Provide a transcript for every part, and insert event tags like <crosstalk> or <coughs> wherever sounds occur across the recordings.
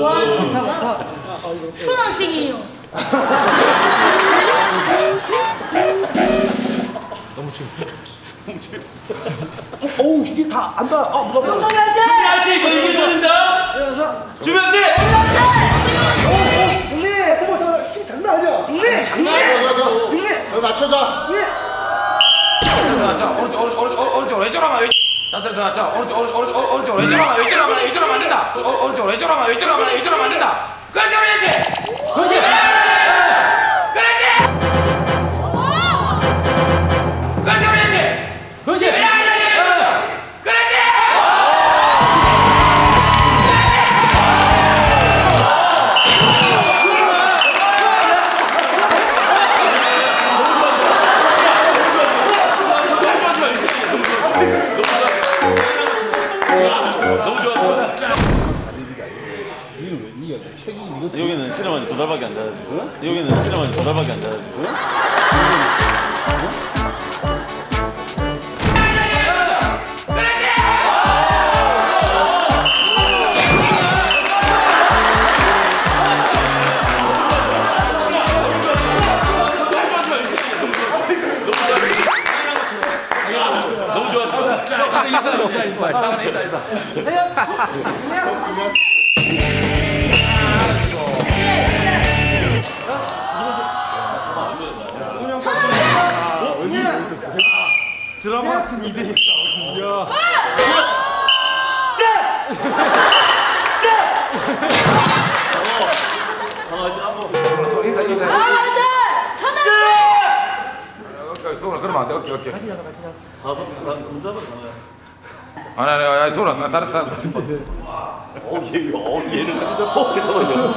와 진짜 초등학생이에요. 어우 이게 다 안다. 아 뭐가 뭐가. 운동할 때. 이거 이겨줘야 된다. 준비할 때. 동네 잠깐 잠깐 힘 장난 아니야. 동네 장난. 너 낮춰 자. 자 오른쪽 오른쪽 오른쪽 오른쪽 왼쪽 하면 왼. 자세를 더 낮춰. 오른쪽 오른쪽 오른쪽 오른쪽 왼쪽 하면 왼쪽 하면 왼쪽 하면 안 된다. 오- 오른쪽 왼쪽 하면 왼쪽 하면 왼쪽 하면 안 된다. 그렇지. 그렇지. 그렇지. 돼가지고 여기는 두 달밖에 안 돼가지고 너무 좋았어. 자, 인사, 인사, 인사, 인사, 인사. 드라마 같은 이대. 인사, 인사. 아, 네. 천원. 손을 들으면 안 돼. 오케이, 오케이. 아니, 아니, 아니, 손을 안 다른 다른. 어, 얘, 어, 얘는 어, 잠깐만요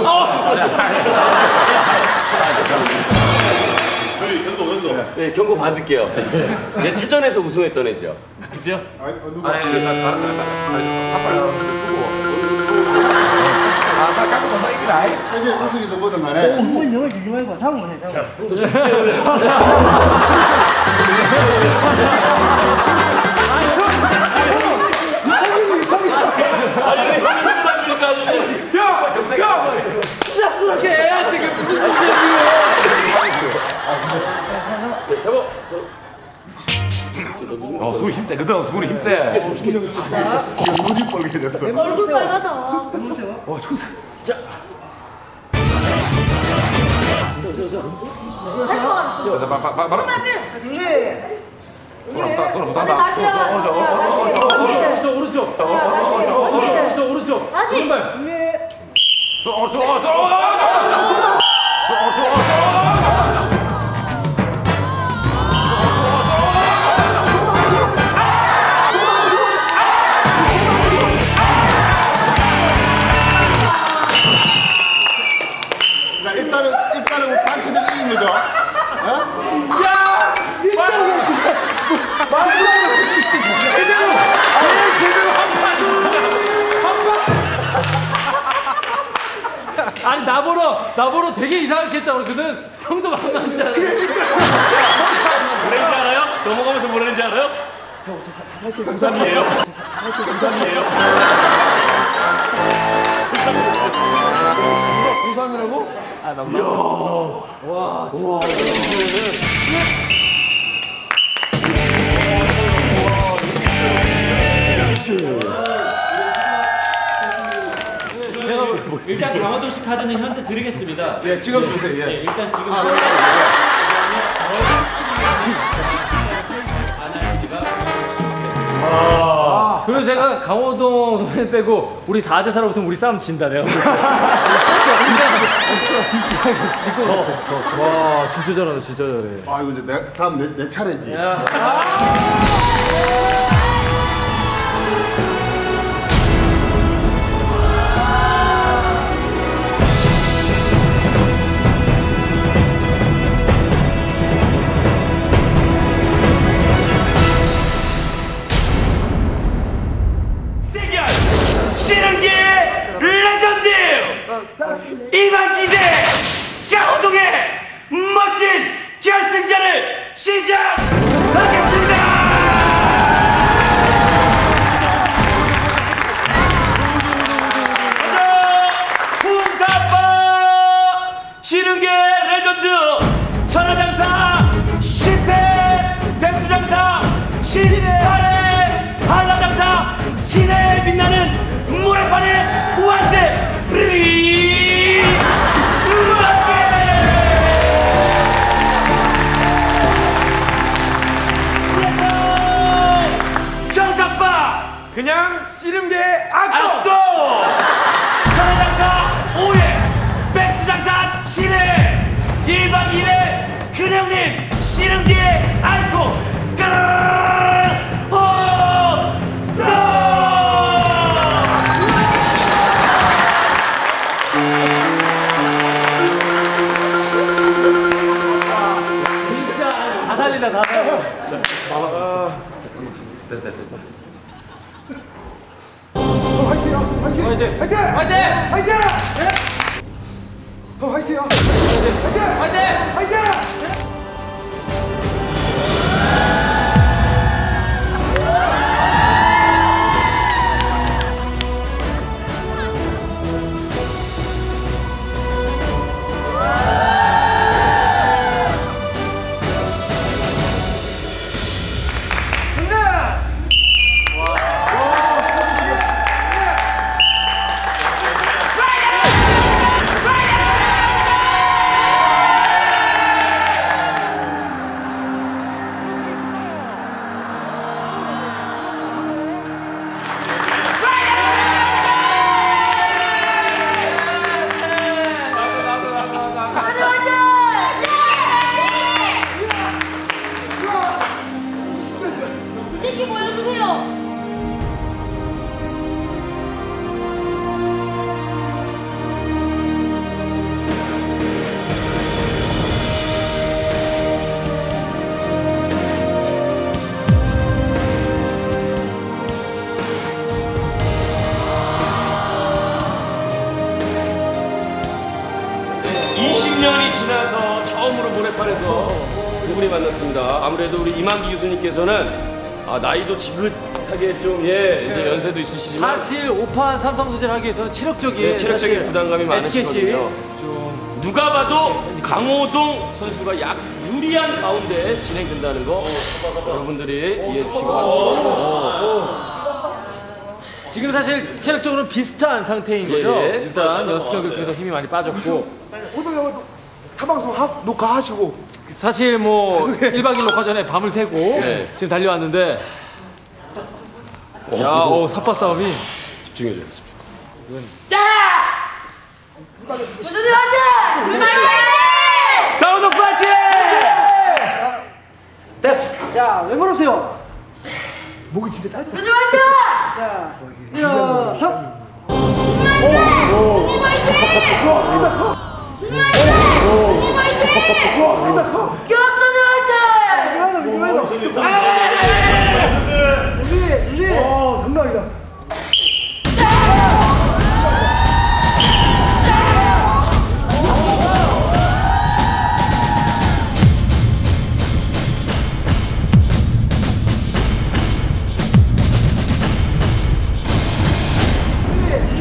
저희 현도 현도 네, 경고 받을게요. 얘 체전에서 우승했던 애죠. 그죠? 아니, 어, 누가? 아니, 아니, 다른 다른 다른. 사빨 주고. 아, 사 깎고 사 이기라. 세계 우승이든 뭐든 간에. 어, <laughs> 수 이 힘세. 그거 수이 힘세. 눈이 뻘게 됐어. 얼굴 빨갛다. 자, 바, 바, 바, 바로. 손을 붙다, 손을 붙다. 다시 해봐. 오른쪽, 오른쪽, 오른쪽, 오른쪽, 오른쪽, 오른쪽. 다시. 손, 오른쪽, 오른쪽, 오른쪽. 나보러 되게 이상하게 했다 그러거든. 형도 만만치 않아. 뭐라는지 알아요? 넘어가면서 뭐라는지 알아요? 일단 강화도시 카드는 현재 드리겠습니다. 예, 지금 주세요. 예, 예. 일단 지금 그리고 제가 강호동 선배 빼고 우리 4대 4로 붙으면 우리 싸움 진다 내가 진짜 진짜 진짜 지고 와 진짜 잘하네 진짜 잘해 아, 이거 이제 내, 다음 내, 내 차례지. 대결 교수님께서는 아, 나이도 지긋하게 좀 예, 이제 연세도 있으시지만 사실 5판 삼성수제를 하기 위해서는 체력적인 예, 체력적인 사실 부담감이 에티켓이 많으시거든요. 좀 누가 봐도 강호동 선수가 약 유리한 가운데 진행된다는 거 여러분들이 이해해 주시기 바랍니다. 지금 사실 체력적으로는 비슷한 상태인 예, 거죠. 예. 일단 연습 경기를 통해서 힘이 많이 빠졌고 오늘 타방송 하, 녹화하시고 사실 뭐 1박 2일 녹화 전에 밤을 새고 네. 지금 달려왔는데 야, 어, 삿바 싸움이 집중해 줘요. 교수님 화이팅! 교수님 화이팅! 강호동 파이팅! 됐어. 자, 왜 물으세요? 목이 진짜 짧다. 교수님 화이팅! 자, 일어서. 교수님 화이팅! 교수님 화이팅! 교수님 화이팅! 준비, 준비. 어, 장난 아니다.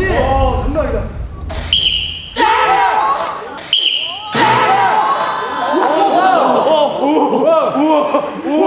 어, 장난 아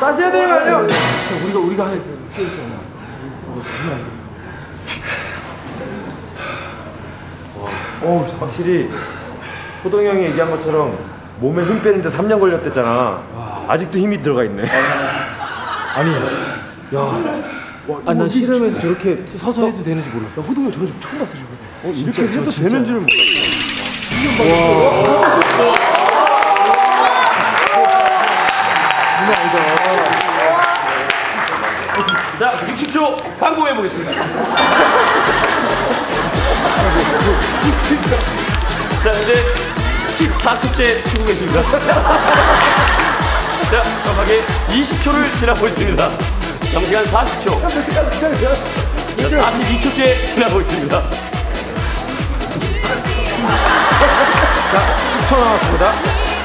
다시 해야 되는 거 아니에요? 우리가 우리가 할 어, 확실히 호동이 형이 얘기한 것처럼 몸에 힘 빼는데 3년 걸렸댔잖아. 아직도 힘이 들어가 있네. 아니 야. 아니 난 씨름에서 저렇게 서서 해도 되는지 몰랐어. 호동이 저거 좀 처음 봤어 저거. 어, 이렇게 해도 되는 줄은 몰랐어. 자, 60초 광고해 보겠습니다. 자, 이제 14초째 치고 계십니다. 자, 정확하게 20초를 지나고 있습니다. 정시간 40초. 42초째 지나고 있습니다. 자, 10초 남았습니다.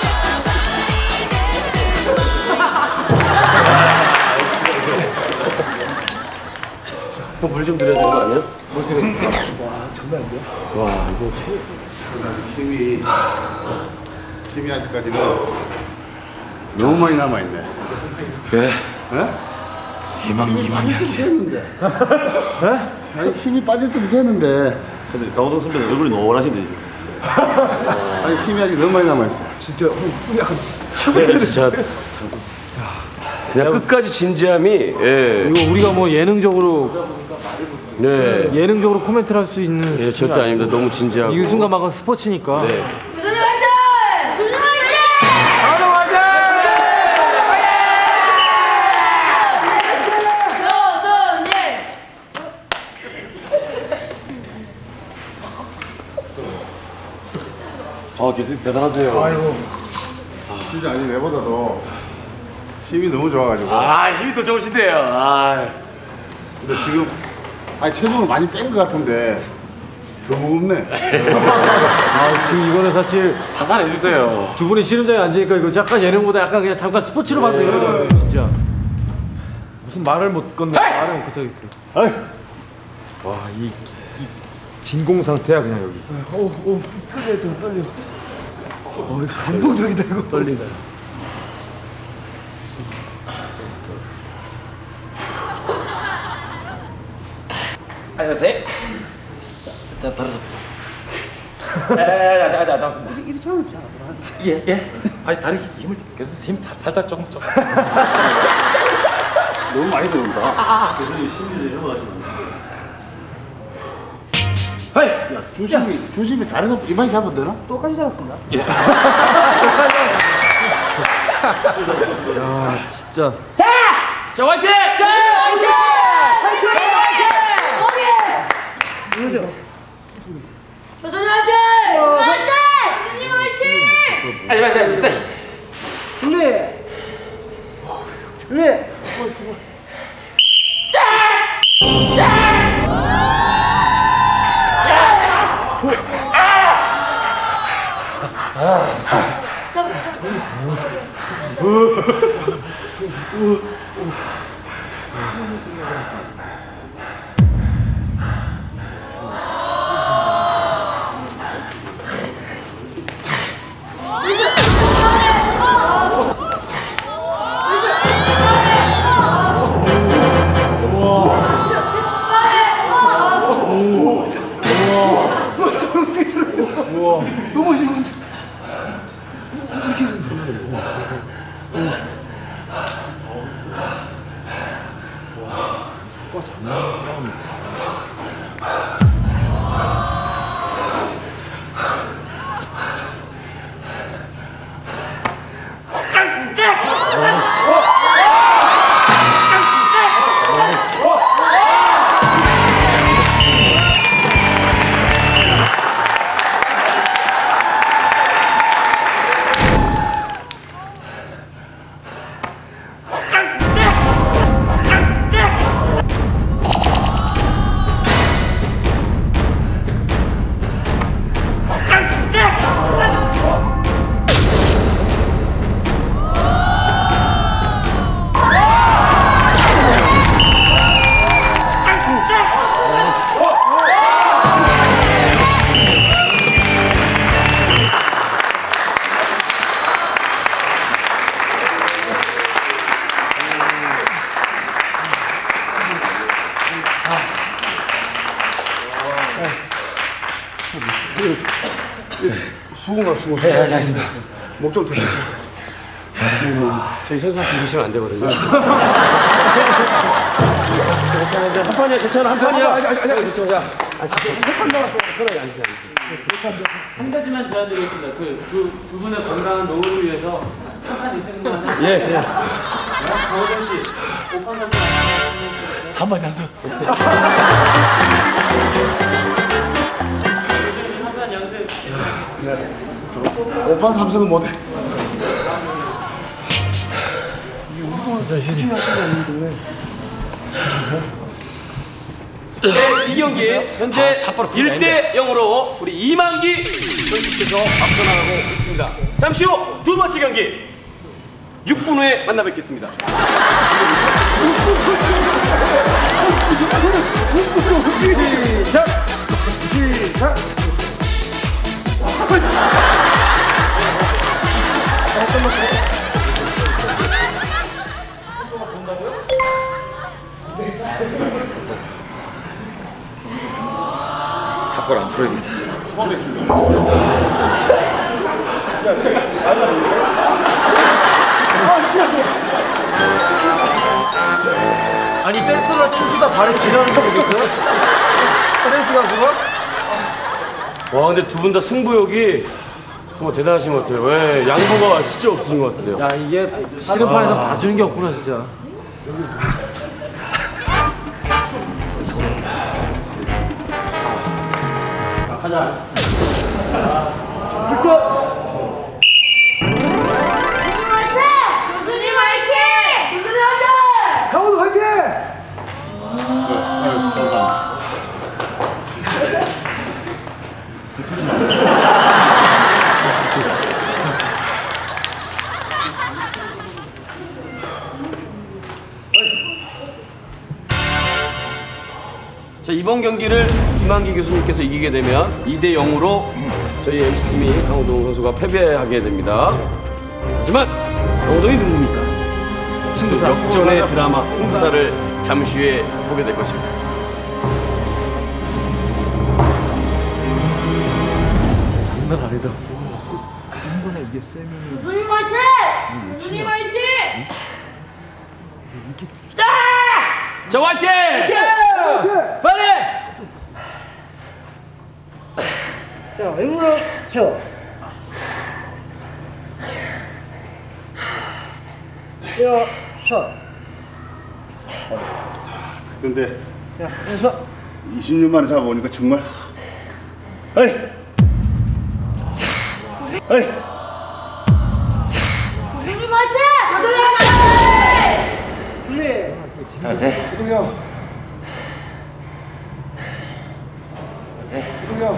물좀 드려야 되는 거 아니야? 힘이 힘이 아직까지는 너무 많이 남아 있네. 예. 희망 희망이야지. 아니 힘이 빠질 때도 됐는데 근데 강호동 선배는 얼굴이 노란하신데 지금. 아니 힘이 아직 너무 많이 남아 있어. 네, 진짜 그냥 끝까지 진지함이 예. 이거 우리가 뭐 예능적으로 네. 예능적으로 코멘트를 할 수 있는 예, 절대 아닙니다. 너무 진지하고. 이 순간 막은 스포츠니까 네. 화이팅! 화이팅! 아, 교수님 대단하세요. 진짜 아니 내보다도 힘이 너무 좋아가지고. 아, 힘이 더 좋으신데요. 아. 근데 지금 아니 체중을 많이 뺀 것 같은데 더 무겁네. <laughs> 아, 지금 이거는 사실 사살해 주세요. 두 분이 씨름장에 앉으니까 이거 약간 예능보다 약간 그냥 잠깐 스포츠로 봐도 되거든요 진짜 무슨 말을 못 건네 말을 못 하겠어 아이, 와, 이, 이 진공 상태야 그냥 여기. 감동적이다 이거 떨린다 안녕하세요. 자. 자, 자, 자, 잡습니다. 이리 처음 잡아. 예, 예. 아니 다리 힘을 계속 힘 사- 살짝 조금 좀. <laughs> 너무 많이 들어온다. 교수님 심리를 넘어가시면 주심이 주심이 다리에서 이마에 잡아도 되나? 똑같이 잡았습니다. <laughs> 진짜 자, 화이팅! 화이팅! 화이팅! 화이팅! 부모님 화이팅! 화이팅! 부모님 화이팅! 아니, 맞아, 맞아. 준비. 준비. 수고 가 수고. 네, 알겠습니다. 목좀 더. 저희 선수한테 이러시면 안 되거든요. 괜찮아, 이제 한 판이야, 괜찮아, 한 판이야. 아니 아니 아니. 괜찮아, 야. 아, 세판 남았어. 편하게 앉으세요. 한 가지만 제안드리겠습니다. 그, 그, 두 분의 건강한 노후를 위해서 3판 이승만 하시고 예, 예. 강호동 씨, 오판 선수 3번 장수. 오빠 삼성은 못해. 이 경기 현재 1대 0으로 우리 이만기 선수께서 앞서 나가고 있습니다. 잠시 후 두 번째 경기 6분 후에 만나 뵙겠습니다. 시작! 시작! 사골 안 풀어야겠다. 아니 댄스가 춤추다 발에 기나는 거 보겠어요? 댄스 가수가? 와 근데 두 분 다 승부욕이 정말 대단하신 것 같아요. 왜 양보가 진짜 없으신 것 같으세요. 야 이게 실험판에서 봐주는 게 없구나 진짜 교수 이번 경기를 이만기 교수님께서 이기게 되면 2대 0으로 저희 MC팀이 강호동 선수가 패배하게 됩니다. 하지만 강호동이 누굽니까? 또 역전의 드라마 승부사를 잠시 후에 보게 될 것입니다. 장난 아니다 교수님 화이팅! 교수님 화이팅! 자 화이팅! 빨리! 자, 왼무릎 펴. 펴, 펴. 근데 자, 왼손. 20년 만에 잡아보니까 정말 에이 에이 교수님 화이팅! 교수님 화이팅! 준비. 그거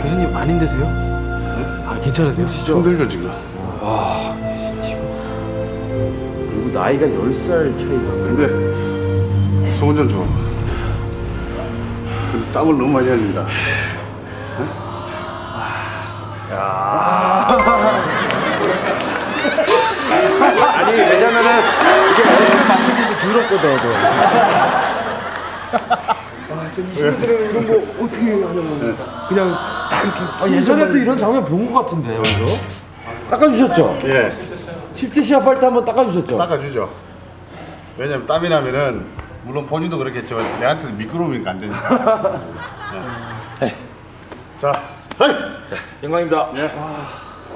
교수님 안 힘드세요? 아 괜찮으세요? 진짜? 힘들죠 지금. 와 그리고 나이가 10살 차이가 근데 소문전 좀. 근데 땀을 너무 많이 흘린다. <laughs> 아니 왜냐면은 이게 얼굴 만지기도 더럽거든 아좀 20대들은 이런 거 어떻게 하는 건지 그냥 딱 이렇게 아, 예전에 도 이런 장면 본 것 같은데 여기서 닦아주셨죠? 예. 실제 시합할 때 한번 닦아주셨죠? 닦아주죠. 왜냐면 땀이 나면은 물론 본인도 그렇겠지만 내한테도 미끄러우니까 안 되니까. 예. 자, 하이. 영광입니다.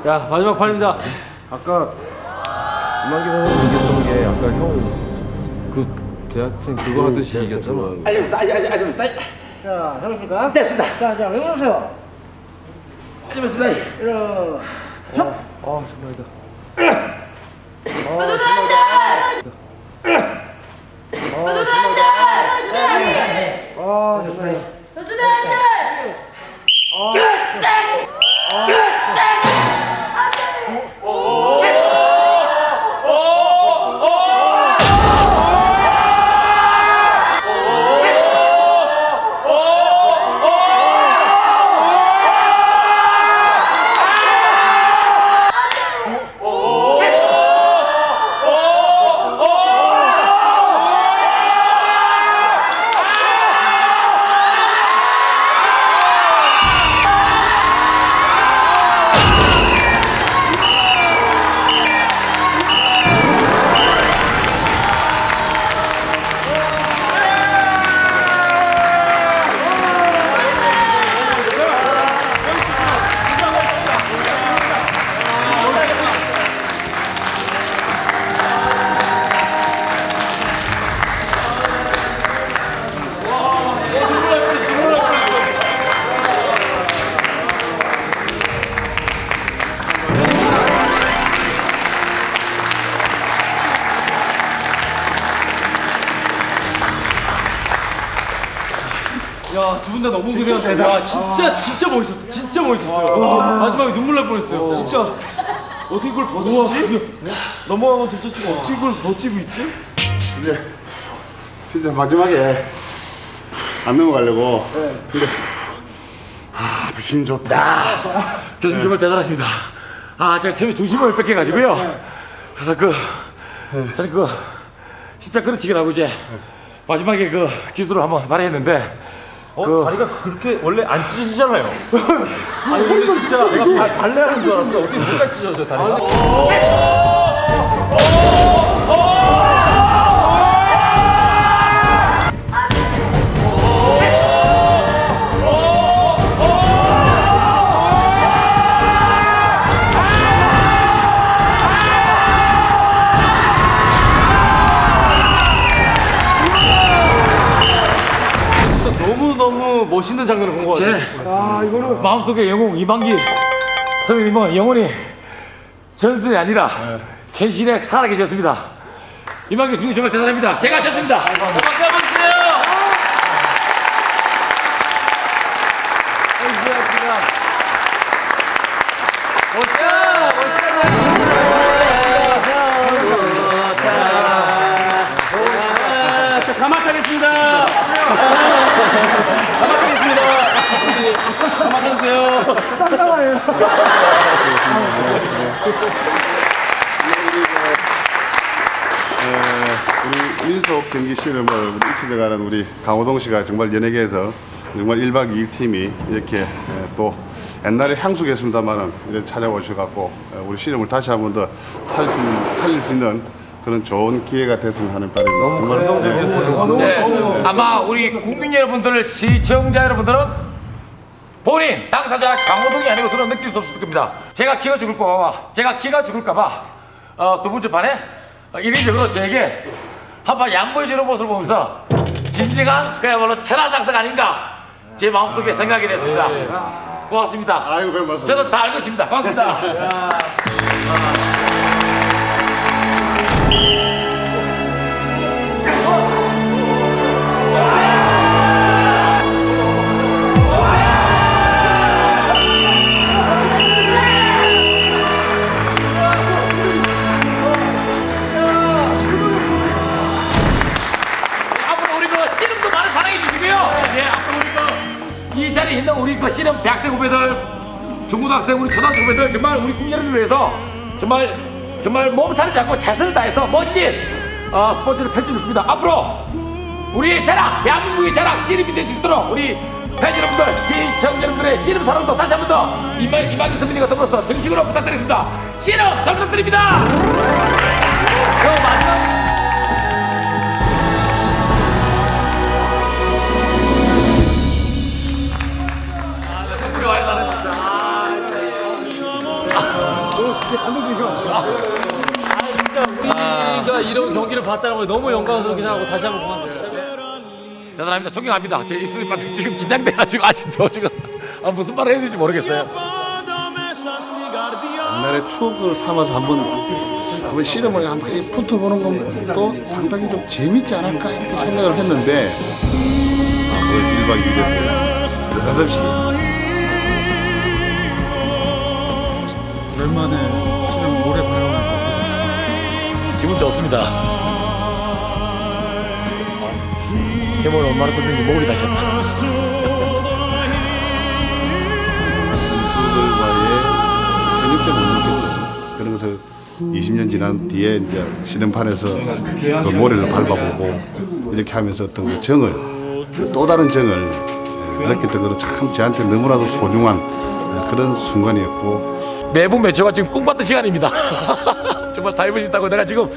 야 마지막 판입니다 아까 이만기 선수 얘기했던 게 아까 형그 대학생 그거 하듯이 이겼잖아 알겠습니다. 알겠습니다. 알겠습니다. 자, 잡으십니까? 됐습니다. 자, 자, 왼손 세요. 알겠습니다. 일어. 아 정말이다! 교수님 화이팅! 아 정말 교 대단 진짜 진짜 멋있었어 진짜 멋있었어요 마지막에 눈물 날 뻔했어요 진짜 어떻게 그걸 버티지? 넘어간 건 둘째치고 어떻게 그걸 버티고 있지? 근데 진짜 마지막에 안 넘어가려고. 근데 아, 힘 좋다. 교수님 정말 대단하십니다. 아, 제가 처음에 중심을 뺏겨가지고요. 그래서 그, 사실 그, 십자 끊어치기 나고 이제, 마지막에 그 기술을 한번 발휘했는데, 그, 다리가 그렇게 원래 안 찢어지잖아요. <laughs> 아니 근데 진짜 내가 발- 발레 하는 줄 알았어. 어떻게 못까지 찢어져 다리가? 멋있는 장면을 본것제 같아요. 마음속의 영웅 이만기 선배님은 영원히 전승이 아니라 현실에 살아계셨습니다. 이만기 선생님 정말 대단합니다. 제가 졌습니다. 경기 실험을 우리 일치돼가는 우리 강호동 씨가 정말 연예계에서 정말 1박 2일 팀이 이렇게 에, 또 옛날에 향수겠습니다만은 이렇게 찾아오셔갖고 에, 우리 실험을 다시 한 번 더 살릴 살릴 수 있는 그런 좋은 기회가 됐으면 하는 바람입니다. 정말 네, 아마 우리 국민 여러분들, 시청자 여러분들은 본인 당사자 강호동이 아니고서는 느낄 수 없을 겁니다. 제가 기가 죽을까봐, 제가 기가 죽을까봐 어, 두 번째 판에 어, 인위적으로 저에게 한번 양보해주는 모습을 보면서 진정한 그야말로 천하장사가 아닌가 제 마음속에 생각이 됐습니다. 고맙습니다. 아이고 별 말씀. 저는 다 알고 있습니다. 고맙습니다. <laughs> 자리에 있는 우리 그 씨름 대학생 후배들, 중고등학생, 우리 초등학생 후배들 정말 우리 국민 여러분을 위해서 정말 정말 몸살이지 않고 최선을 다해서 멋진 어, 스포츠를 펼쳐줄 겁니다. 앞으로 우리의 자랑, 대한민국의 자랑 씨름이 될 수 있도록 우리 팬 여러분들, 시청 여러분들의 씨름 사랑도 다시 한 번 더 이만 이만희 선배님과 더불어서 정식으로 부탁드리겠습니다. 씨름 잘 부탁드립니다. 그리고 마지막 우리가 이런 경기를 봤다는 걸 너무 영광스럽게 생각하고 다시 한번 고맙습니다. 대단합니다. 존경합니다. 제 입술이 빠져 지금 긴장돼가지고 아직도 지금 아, 무슨 말을 해야 될지 모르겠어요. 옛날에 추억을 삼아서 한번 한번 씨름을 한번 붙어보는 것도 상당히 좀 재밌지 않을까 이렇게 생각을 했는데 아무래도 1박 2일에서 느닷없이 오랜만 좋습니다. 힘을 얼마나 썼는지 목이 다셨다. 선수들과의 현역 때 못 느꼈던 그런 것을 20년 지난 뒤에 이제 씨름판에서 그 모래를 밟아보고 이렇게 하면서 어떤 그 정을 또 다른 정을 느꼈던 거는 참 저한테 너무나도 소중한 그런 순간이었고 매분 매초가 지금 꿈 같은 시간입니다. <laughs> 정말 다 해보신다고 내가 지금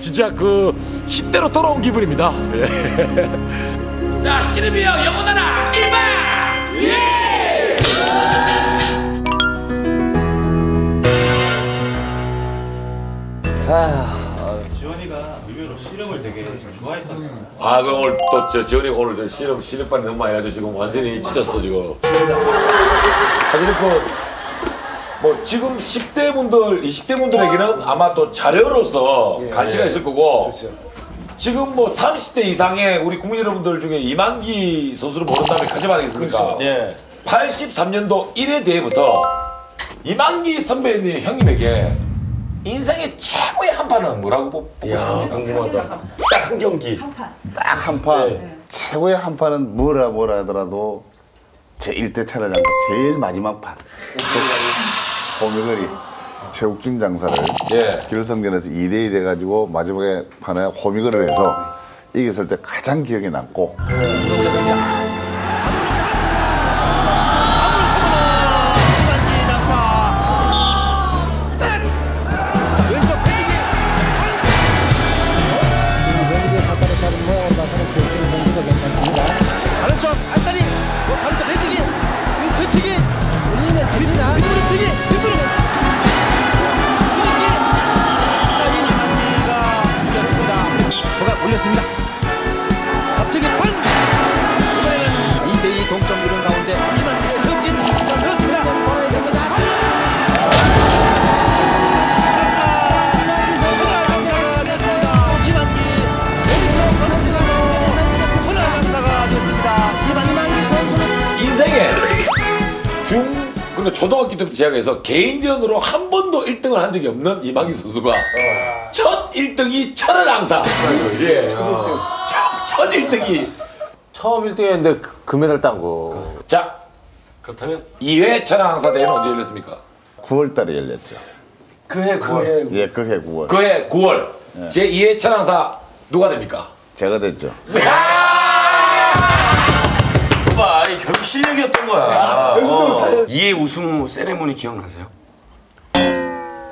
진짜 그 10대로 돌아온 기분입니다. 예. <laughs> 자, 씨름이여 영원하라 1박! 예! 지원이가 의외로 씨름을 되게 좋아했었는데 아, 그럼 오늘 또 저 지원이 오늘 저 씨름 씨름빨이 너무 많이 해가지고 지금 완전히 찢었어 지금. 사실은 그 뭐 지금 10대 분들, 20대 분들에게는 아마 또 자료로서 가치가 있을 거고 지금 뭐 30대 이상의 우리 국민 여러분들 중에 이만기 선수를 모른다면 가지 말겠습니까? 예. 83년도 1회 대회부터 이만기 선배님 형님에게 인생의 최고의 한 판은 뭐라고 보고 싶습니까? 궁금하다. 딱 한 경기. 딱한판 최고의 한 판은 뭐라 뭐라 하더라도 제 1대 차례장 제일 마지막 판 호미거리 체육진 장사를 예. 결승전에서 2대2 돼가지고 마지막에 판에 호미거리를 해서 이겼을 때 가장 기억에 남고 바 시작해서 개인전으로 한 번도 1등을 한 적이 없는 이만기 선수가 첫 1등이 천하장사. 예. 첫, 첫 1등이. 처음 1등 했는데 금메달 딴 거. 자, 그렇다면 2회 천하장사 대회는 언제 열렸습니까? 9월 달에 열렸죠. 그해 그해. 예, 그해 9월. 그해 9월. 제 2회 천하장사 누가 됩니까? 제가 됐죠. 실력이었던 거야. 어. 이해 우승 세레모니 기억나세요?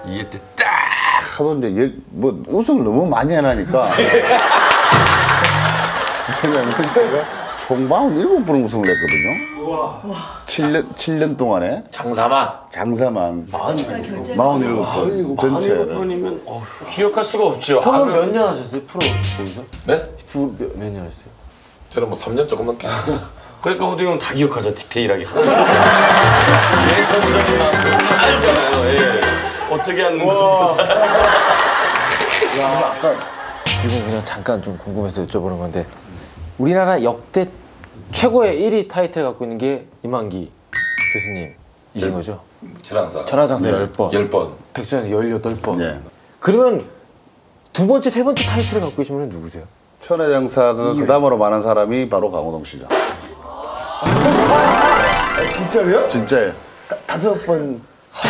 이해 때 딱. 하도 이제 열- 뭐 우승을 너무 많이 해놔니까. <laughs> 왜냐면 제가 총 47번 우승을 했거든요. 7년, 7년 동안에 장사만. 장사만 47번 전체를. 번이면 기억할 수가 없죠. 형은 몇 년 하셨어요? 프로 거기서? 네? 프로 몇년 했어요? 저는 뭐 3년 조금 넘게 했어요. 그러니까 호두 형은 다 기억하죠 디테일하게. <laughs> 예, 선장님만 알잖아요. 예. 어떻게 하는 건지. 지금 그냥 잠깐 좀 궁금해서 여쭤보는 건데 우리나라 역대 최고의 1위 타이틀 갖고 있는 게 이만기 교수님이신 거죠? 천하장사. 천하장사 10번, 10번. 백수장사 18번. 네. 그러면 두 번째, 세 번째 타이틀을 갖고 계신 분은 누구세요? 천하장사가 그 다음으로 많은 사람이 바로 강호동 씨죠. 진짜로요? 진짜예요. 다섯 번.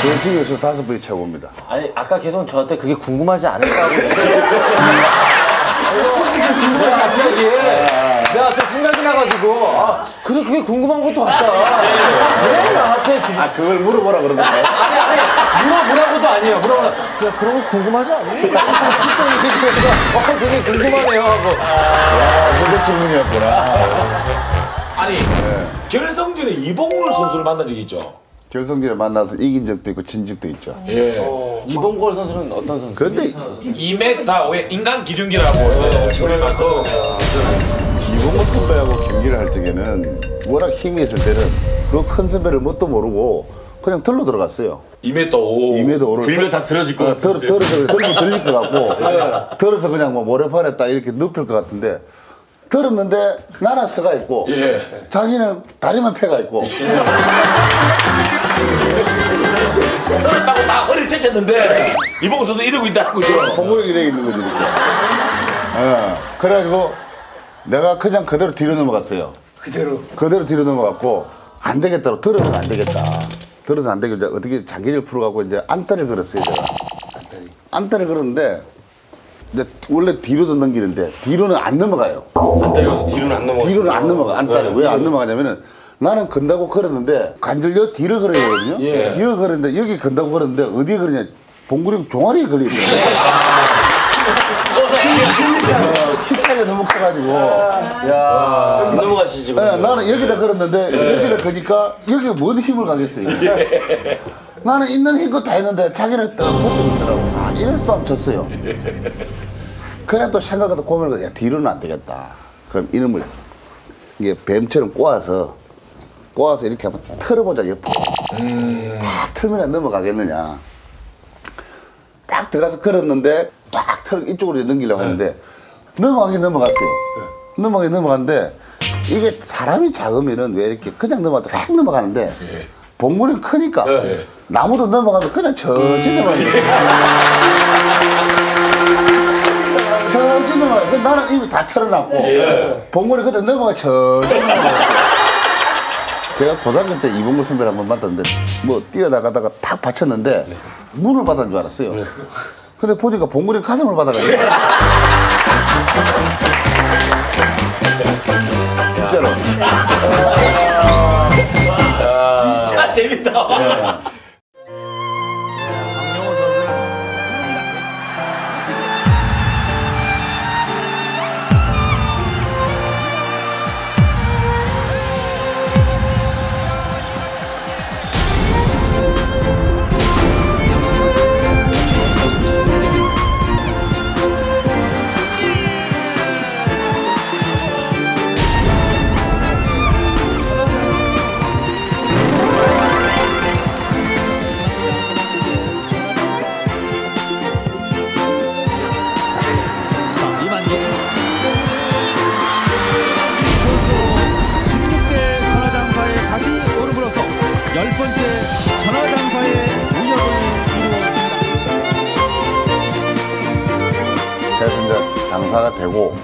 그 중에서 다섯 번이 최고입니다. 아니 아까 계속 저한테 그게 궁금하지 않을까 내가 <laughs> 갑자기 내가 갑자기 생각이 나가지고 아 그래 그게 궁금한 것도 같다. 왜 나한테 두- 아, 그걸 물어보라 그러는 거예요? 아니 아니 물어보라고도 아니에요. 물어보라. 야 그런 거 궁금하지 않니? 어 <laughs> 그게 궁금하네요 하고. 그게 질문이었구나. 아니 결승전에 이봉울 선수를 만난 적이 있죠. 결승전에 만나서 이긴 적도 있고 진 적도 있죠. 예. 이봉골 선수는 어떤 선수? 근데 2m 왜 인간 기준기라고 이제 처음에 가서 이봉호 선배하고 경기를 할 적에는 워낙 힘이 있을 때는 그 큰 선배를 뭣도 모르고 그냥 들러 들어갔어요. 2m 5. 2m 5를 들면 다 들어질 것 어, 들어, 들어서 들고 들릴 것 같고 들어서 그냥 뭐 모래판에 딱 이렇게 눕힐 것 같은데 들었는데 나는 서가 있고 예. 자기는 다리만 펴가 있고 떨었다고 막 허리를 제쳤는데 이봉울 선수 이러고 있다는 거죠. 봉구력이 이래 있는 거지 이렇게. 어, 그래가지고 내가 그냥 그대로 뒤로 넘어갔어요. 그대로. 그대로 뒤로 넘어갔고 안 되겠다고 들어서는 안 되겠다. 들어서 안 되겠다. 어떻게 자기를 풀어갖고 이제 안다를 걸었어요 제가. 안다를 걸었는데 근데 원래 뒤로도 넘기는데 뒤로는 안 넘어가요. 안 때려서 뒤로는 안 넘어가. 뒤로는 안 넘어가. 안다를 왜안 넘어가냐면은 나는 건다고 걸었는데 관절요 뒤를 걸어야 되거든요. 여기 걸었는데 여기 건다고 걸었는데 어디에 걸느냐 봉구령 종아리에 걸려 있어요. 어, 킥차가 너무 커가지고. 안 넘어가시지 지금. 예, 나는 여기다 걸었는데 여기다 거니까 여기가 뭔 힘을 가겠어요. 나는 있는 힘껏 다 했는데 자기는 떡 붙어 있더라고. 아, 이래서 또 한번 졌어요. 그래 또 생각하다 고민을 야 뒤로는 안 되겠다. 그럼 이놈을 이게 뱀처럼 꼬아서 꼬아서 이렇게 한번 털어보자 옆으로. 딱 털면 넘어가겠느냐. 딱 들어가서 걸었는데 딱털 이쪽으로 넘기려고 하는데 넘어가긴 넘어갔어요. 넘어가긴 넘어갔는데 이게 사람이 작으면은 왜 이렇게 그냥 넘어가도 확 넘어가는데 봉구는 크니까 나무도 넘어가면 그냥 천천히 넘어가요. <laughs> 천천히 넘어가요. 그 나는 이미 다 털어놨고 봉구는 그때 넘어가 천천히 넘어가요. 제가 고등학교 때 이봉구 선배를 한번 만났는데 뭐 뛰어나가다가 탁 받쳤는데 문을 받은 줄 알았어요. 근데 보니까 봉구리 가슴을 받아가지고 진짜로 진짜 재밌다. 자, 장사가 되고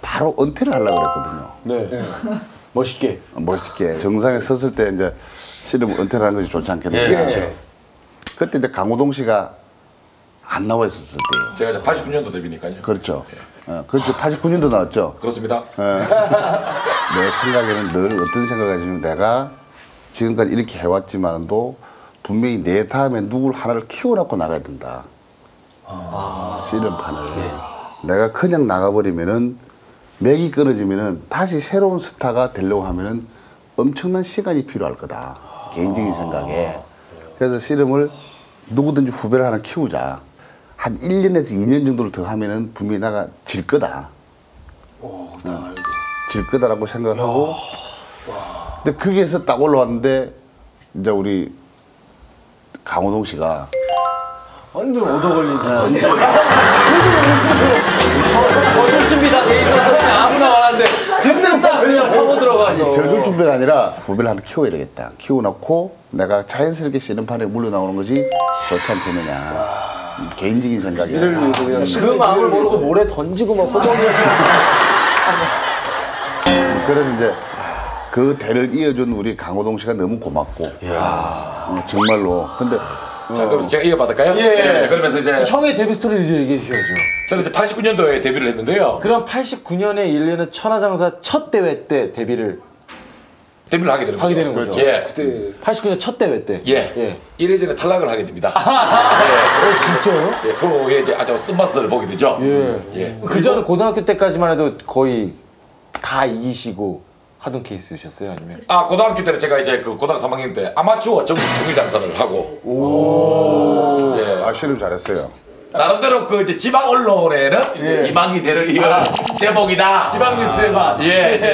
바로 은퇴를 하려고 그랬거든요. 네. 멋있게. 멋있게 정상에 섰을 때 이제 씨름 은퇴를 하는 것이 좋지 않겠느냐. 그렇죠. 그때 이제 강호동 씨가 안 나와 있었을 때예요. 제가 이제 89년도 데뷔니까요. 그렇죠. 어, 그렇죠. 89년도 나왔죠. 그렇습니다. <laughs> 내 생각에는 늘 어떤 생각이냐면 내가 지금까지 이렇게 해왔지만도 분명히 내 다음에 누굴 하나를 키워놓고 나가야 된다. 씨름판을. 내가 그냥 나가버리면은 맥이 끊어지면은 다시 새로운 스타가 되려고 하면은 엄청난 시간이 필요할 거다. 개인적인 생각에. 그래서 씨름을 누구든지 후배를 하나 키우자. 한 1년에서 2년 정도를 더 하면은 분명히 나가 질 거다. 어, 질 거다라고 생각을 하고 근데 거기에서 딱 올라왔는데 이제 우리 강호동 씨가 완전 얻어 걸린 저줄 준비 다 돼 있어서 그냥 아무나 말하는데. 듣는 딱 그냥 파고 들어가서. 저줄 준비가 아니라 후배를 하나 키워야 되겠다. 키워놓고 내가 자연스럽게 씨름판에 물러나오는 것이 좋지 않겠느냐. 개인적인 생각이야. 그 마음을 모르고 모래 던지고 막 호동이 <laughs> 그래서 이제 그 대를 이어준 우리 강호동 씨가 너무 고맙고. 어, 정말로. 근데 자 그럼 제가 이어받을까요? 예. 자 그러면서 이제 형의 데뷔 스토리를 이제 얘기해 주셔야죠. 저는 이제 89년도에 데뷔를 했는데요. 그럼 89년에 일리는 천하장사 첫 대회 때 데뷔를 데뷔를 하게 되는 거죠. 하게 되는 거죠. 예. 그때 89년 첫 대회 때. 예. 예. 이래저래 탈락을 하게 됩니다. <laughs> 어 진짜요? 예. 프로에 이제 아주 쓴맛을 보게 되죠. 예. 예. 그 전에 고등학교 때까지만 해도 거의 다 이기시고 하던 케이스셨어요, 아니면? 아 고등학교 때는 제가 이제 그 고등학교 3학년 때 아마추어 전국 통일 장사를 하고 이제 아 씨름 잘했어요. 나름대로 그 이제 지방 언론에는 이제 이망희 대를 이어라 제목이다. 지방 뉴스에만. 예, 이제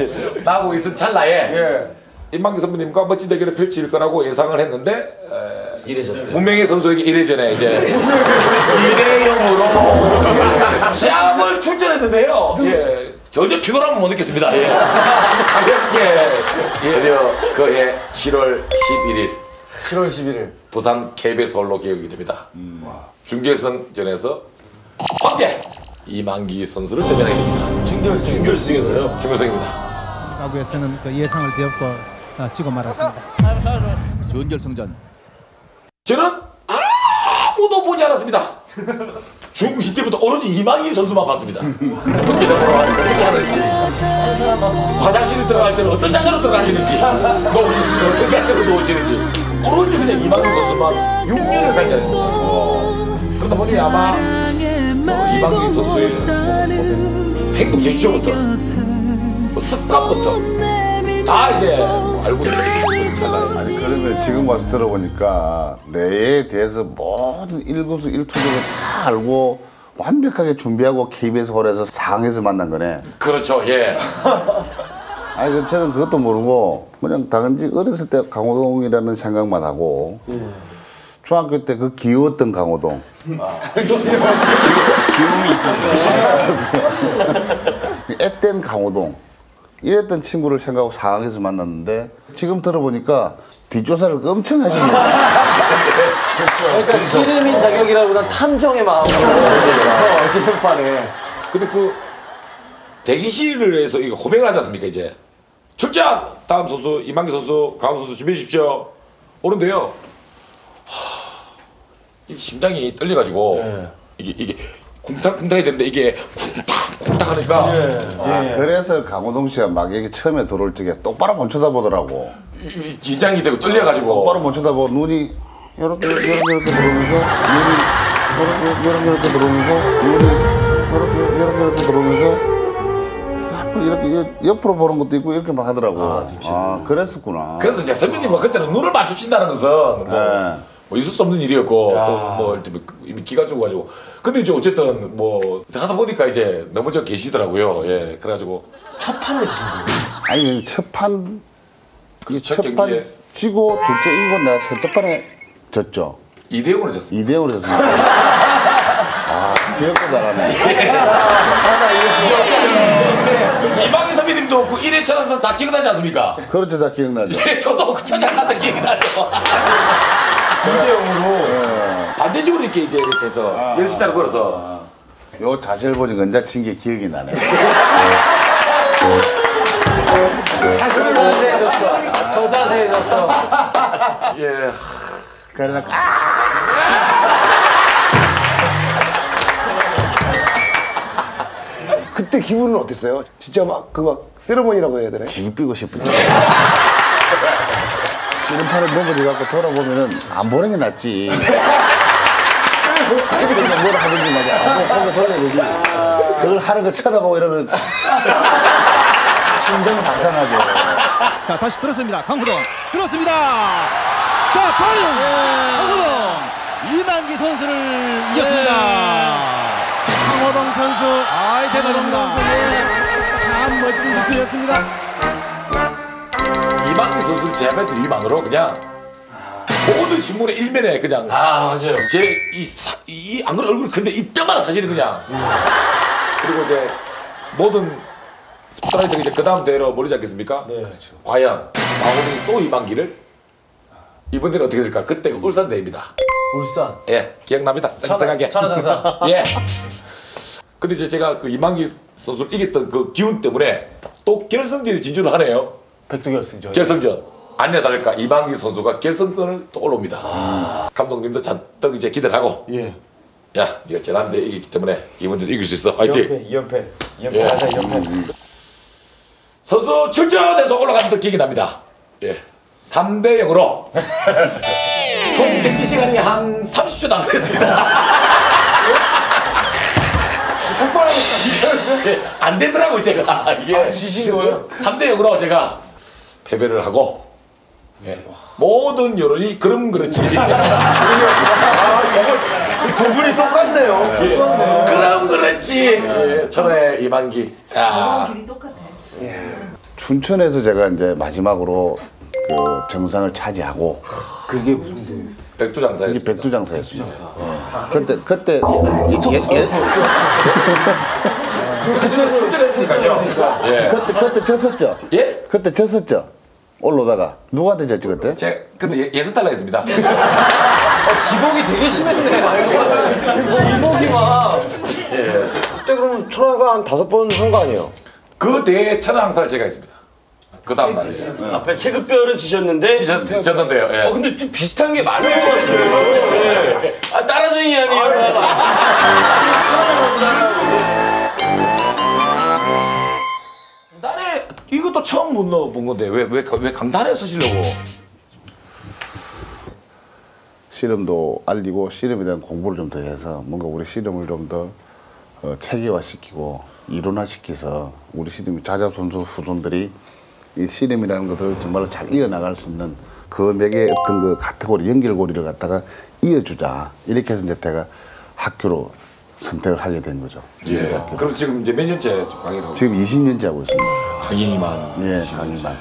예. 나고 있은 찰나에 임만기 선배님과 멋진 대결을 펼칠 거라고 예상을 했는데 에, 이래졌대. 문명의 선수에게 이래전에 이제 <laughs> 2대 0으로 <laughs> 시합을 출전했는데요. 예. 전혀 피곤함을 못 느꼈습니다. 예. 아주 가볍게 예. 드디어 그해 7월 11일 7월 11일. 부산 KBS 홀로 개국이 됩니다. 준결승전에서 황제 이만기 선수를 대면하게 됩니다. 준결승. 준결승에서요. 준결승입니다. 야구에서는 그 예상을 뒤엎고 아, 치고 말았습니다. 준결승전 저는 아무도 보지 않았습니다. 중2 때부터 오로지 이만희 선수만 봤습니다. 어떻게 하는지, 화장실 들어갈 때는 어떤 자세로 들어가시는지, 누우시는지, 어떤 자세로 누우시는지, 오로지 그냥 이만희 선수만 6년을 같이 했습니다. 그러다 보니 아마 어, 이만희 선수의 뭐 행동 제스처부터, 뭐 습관부터 다 이제 알고 있는 찰나에 아니 그런데 지금 와서 들어보니까 내에 대해서 모든 일거수 일투족을 다 알고 완벽하게 준비하고 KBS 홀에서 상에서 만난 거네. 그렇죠, 예. <laughs> 아니 그 저는 그것도 모르고 그냥 당연히 어렸을 때 강호동이라는 생각만 하고 중학교 때그 귀여웠던 강호동. <laughs> 기움이 있었죠. 앳된 강호동. 이랬던 친구를 생각하고 상황에서 만났는데 지금 들어보니까 뒷조사를 엄청 하시네요. <laughs> 그러니까 씨름인 자격이라보다 탐정의 마음으로 어, 씨름판에. 근데 그 대기실을 해서 이거 호명을 하지 않습니까 이제? 출장! 다음 선수 이만기 선수 강원 선수 준비해 주십시오. 오는데요. 하, 이 심장이 떨려가지고 이게 이게 쿵탕쿵탕이 되는데 이게 쿵탕 쿵탕 하니까 아, 그래서 강호동 씨가 막 여기 처음에 들어올 적에 똑바로 못 쳐다보더라고. 이- 이 긴장이 되고 떨려가지고 똑바로 못 쳐다보고 눈이 이렇게 이렇게 이렇게 들어오면서 눈이 이렇게 이렇게 이렇게 들어오면서 눈이 이렇게 이렇게 이렇게 들어오면서 이렇게 옆- 옆으로 보는 것도 있고 이렇게 막 하더라고. 아, 그랬었구나. 그래서 이제 선배님과 그때는 눈을 마주친다는 것은 뭐, 네. 뭐 있을 수 없는 일이었고 또 뭐 이미 기가 죽어가지고 근데 이제 어쨌든 뭐 하다 보니까 이제 넘어져 계시더라고요 예 그래가지고 첫 판을 지신 거예요. 아니 첫판 그첫 첫판 지고 둘째 이기고 내가 셋째 판에 졌죠. 2대 0으로 졌습니다 2대 0으로 졌습니다. <laughs> 아, 기억도 잘하네. 이방희 선배님도 그 1회 쳐서 다 기억나지 않습니까? 그렇죠, 다 기억나죠. 예, 저도 그 천장한테 기억이 나죠. 2대 0으로 반대쪽으로 이렇게 이제 이렇게 해서 열심히 걸어서 요 자세를 보니까 언제 친게 기억이 나네. 저 자세해졌어. <laughs> 예. 그러나 <laughs> 그때 기분은 어땠어요? 진짜 막 그 막 세레머니라고 해야 되나? 지삐고 싶었죠. <laughs> 씨름판에 넘어져 갖고 돌아보면은 안 보는 게 낫지. 그냥 뭐라 하든지 말이야. 한번 한번 돌려야 되지. 그걸 하는 거 쳐다보고 이러면 심정 박상하죠. 자 다시 들었습니다. 강호동 들었습니다. 자 빠른 강호동 이만기 선수를 이겼습니다. 강호동 선수 아이 대단합니다. 참 멋진 기술이었습니다. 이방희 선수를 제압했던 이만으로 그냥 모든 신문의 일면에 그냥 아 맞아요. 제이이안 그래 얼굴이 근데 이때마다 사실은 그냥 그리고 이제 모든 스포트라이트가 이제 그 다음 대회로 모르지 않겠습니까? 네, 그렇죠. 과연 마호동이 또 이방기를 이번 대회는 어떻게 될까? 그때가 울산 대회입니다. 울산. 예, 기억납니다. 쌩쌩하게. 천하장사. <laughs> 예. 근데 이제 제가 그 이만기 선수를 이겼던 그 기운 때문에 또 결승전에 진출을 하네요. 백두 결승전. 결승전 아니나 다를까 이방기 선수가 결승선을 또 올라옵니다. 감독님도 잔뜩 이제 기대를 하고 예. 야 이거 재난대 이기기 때문에 이번에도 이길 수 있어 화이팅 2연패. 예. 선수 출전해서 올라가는 듯 기억이 납니다. 예. 3대 0으로 <laughs> 총 경기 시간이 한 30초도 안 걸렸습니다. 예, 안 되더라고요 제가 이게 지진 거예요? 3대 0으로 제가 패배를 하고 예. 모든 여론이 그럼 그렇지 <laughs> 두 분이 똑같네요. 예. 그럼 그렇지 예. 천하의 이만기 야. 춘천에서 제가 이제 마지막으로 그 정상을 차지하고 그게 무슨 대회? 백두장사였습니다. 이게 백두장사였습니다. 어. 그때 그때. 예. 그때 그때 졌었죠. 예? 그때 졌었죠. 올라다가 누구한테 졌지 그때? 제가 근데 예, 예선 탈락했습니다. <laughs> 기복이 되게 심했네. 기복이 막. 예. 그때 그러면 천하가 한 다섯 번 한 거 아니에요? 그 대회 천하항사를 제가 했습니다. 그 다음 날이죠. 앞에 체급별은 지셨는데. 저, 졌는데요. 예. 어 근데 좀 비슷한 게 많은 것 같아요. 예. 아 따라주기 아니에요. 나 이것도 처음 못 넣어본 건데 왜 왜 왜 강단에 쓰시려고? 씨름도 알리고 씨름에 대한 공부를 좀 더 해서 뭔가 우리 씨름을 좀더 어, 체계화시키고 이론화시켜서 우리 씨름 자자 선수 후손들이 이 씨름이라는 것을 정말로 잘 이어나갈 수 있는 그 맥의 어떤 그 카테고리 연결고리를 갖다가 이어주자 이렇게 해서 이제 제가 학교로 선택을 하게 된 거죠. 예. 그럼 지금 이제 몇 년째 강의를 하고? 지금 20년째 하고 있습니다. 강의만. 예, 20년째. 강의만.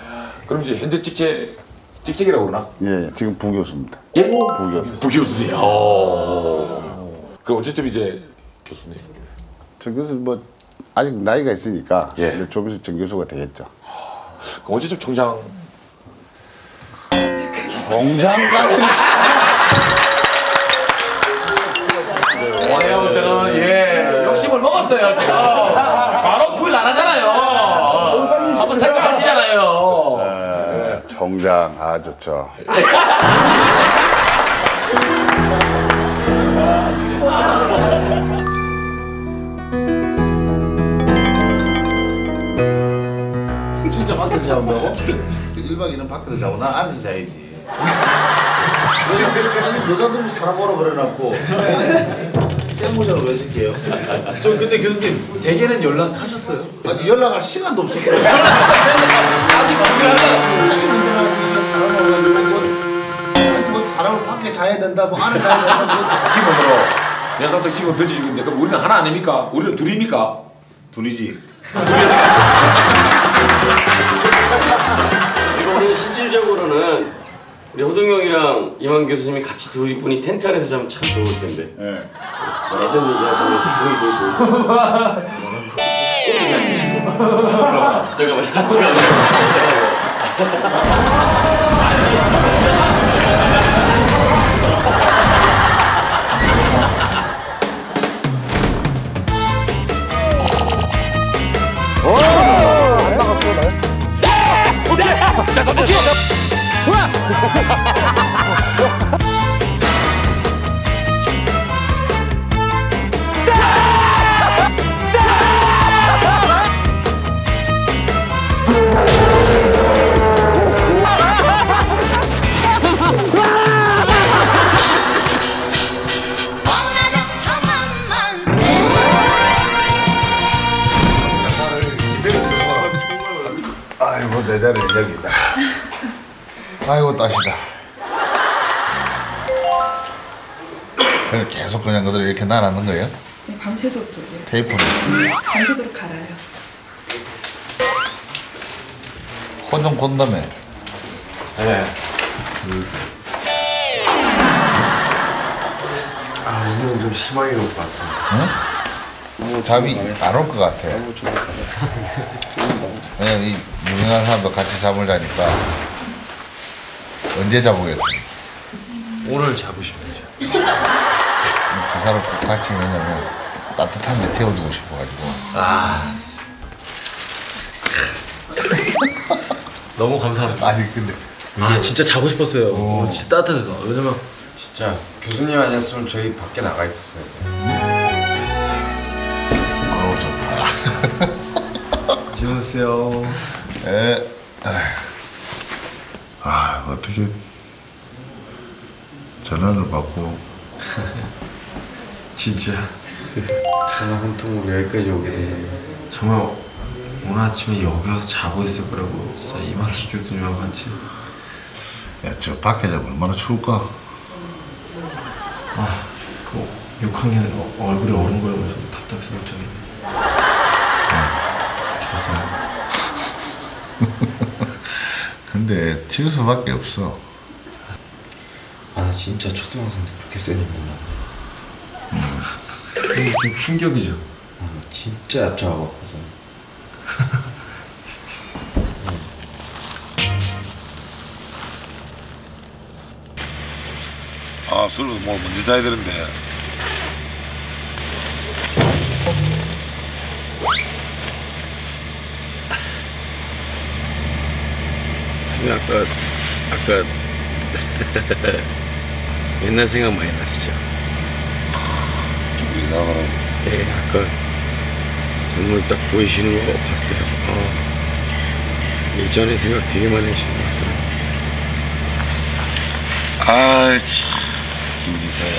그럼 이제 현재 직책 직책이라고 그러나? 예, 지금 부교수입니다. 예? 부교수. 부교수님. 어. 그 언제쯤 이제 교수님? 정 교수 뭐 아직 나이가 있으니까 예. 이제 좀 있으면 정 교수가 되겠죠. 그럼 언제쯤 총장? 제가 볼 때는 예 욕심을 먹었어요 지금. 바로 부인 안 하잖아요. 한번 생각 하시잖아요. 총장 아 좋죠. 진짜 밖에서 자온다고? 1박 2일 밖에서 자고 난 안에서 자야지. 아니 여자들은 살아보라 그래놓고 쌩모자를 왜 시켜요? 저 근데 교수님 대개는 연락하셨어요? 아니 연락할 시간도 없었어요. 아직 뭐, 뭐 사람을 밖에 자야 된다, 뭐 안에 자야 된다, 뭐 기본으로 연상도 지금 펼쳐주고 있는데 그럼 우리는 하나 아닙니까? 우리는 둘입니까? 둘이지. 그리고 오늘 실질적으로는 우리 호동 형이랑 이만 교수님이 같이 두 분이 텐트 안에서 자면 참 좋을 텐데. 예. 예전 얘기하시면서 분이 되게 좋을 것 같아요. 꼼지 않으시고. 잠깐만요. 잠깐만요. 아이고 내 자리 여기다. 아이고 따시다. 그냥 계속 그냥 그대로 이렇게 놔놨는 거예요? 네, 밤새도록 돌려요. 테이프는 밤새도록 갈아요. 혼좀 건다며. 네. 아 오늘은 좀 심하게 올 것 같아. 잠이 안 올 것 같아. 왜냐면 이 유명한 사람도 같이 잠을 자니까 언제 자보겠어? 오늘 잡으시면서. 그 사람 같이 왜냐면 따뜻한 데 태워주고 싶어가지고. 아 너무 감사합니다. 아니 근데 아 진짜 자고 싶었어요. 오늘 진짜 따뜻해서 왜냐면 진짜 교수님 아니었으면 저희 밖에 나가 있었어요. 아우 좋다. 주무세요. 에. 아 어떻게 전화를 받고 <laughs> 진짜 전화 한 통으로 여기까지 오게 되네. 정말 오늘 아침에 여기 와서 자고 있을 거라고 진짜 이만희 교수님하고 같이 야 저 밖에 자 얼마나 추울까? 아그 6학년 어, 얼굴이 어른 거여가지고 답답해서 못 자겠네. 졌어요. <laughs> 근데 질 수밖에 없어. 아 나 진짜 초등학생 때 그렇게 세는 몰라. 이게 좀 충격이죠. 아, 나 진짜 얕잡아 봤거든. <laughs> 아 술을 뭐 먼저 자야 되는데 아까 아까 <laughs> 옛날 생각 많이 나시죠? 기분 이 상하더라고 네, 아까 눈물 딱 보이시는 거 봤어요. 어, 예전에 생각 되게 많이 하시는 것 같더라고요. 아이 참 기분 이상해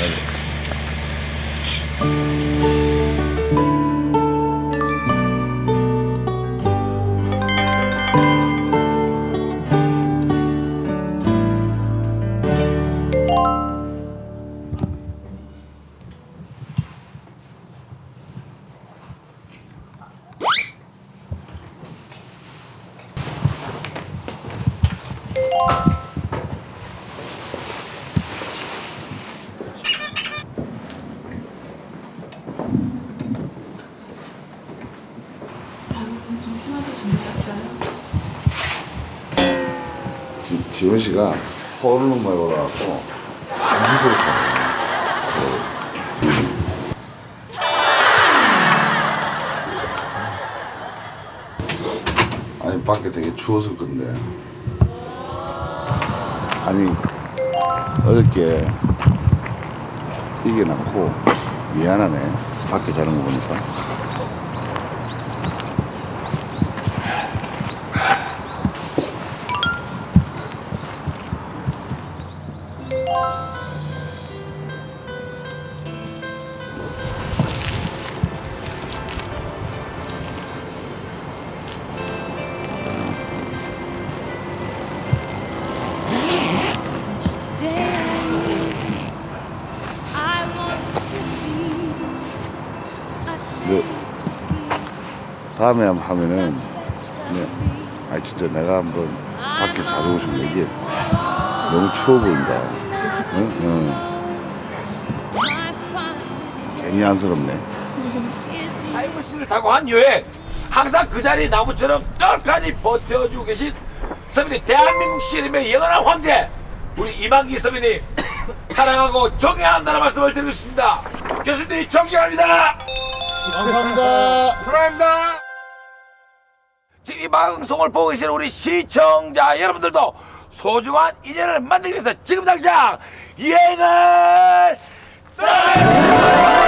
좀 호를 너무 많이 받아갖고 힘들어. 아니 밖에 되게 추웠을 건데. 아니 어저께 이겨놓고 미안하네. 밖에 자는 거 보니까 다음에 한번 하면은 네. 아 진짜 내가 한번 밖에 자주고 싶네 이게 너무 추워 보인다. 응? 응. 괜히 안쓰럽네. 타임머신을 타고 한 여행. 항상 그 자리 나무처럼 떡하니 버텨주고 계신 선배님 대한민국 씨름의 영원한 황제. 우리 이만기 선배님 <coughs> 사랑하고 존경한다는 말씀을 드리고 싶습니다. 교수님 존경합니다. 감사합니다. 사랑합니다 방송을 보고 계신 우리 시청자 여러분들도 소중한 인연을 만들기 위해서 지금 당장 여행을 떠나요